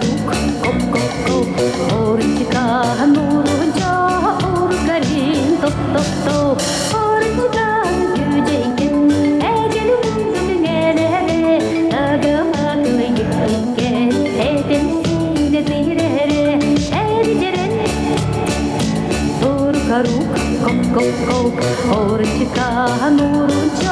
рук, коп-коп-коп, Орчика, нурджа, ургарин, топ-топ-топ, Орчика, гюденген, әгелін зілін әлі, Агама кілі гюденген, әдем сілі зейрәрі, Әрі жерін, орка рук, коп-коп-коп, Орчика, нурджа,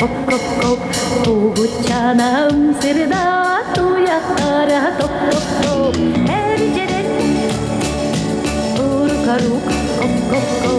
Kop kop kop, tu guchanam sirda, tu yakara top top top. Erje ruch, kop, kop, kop.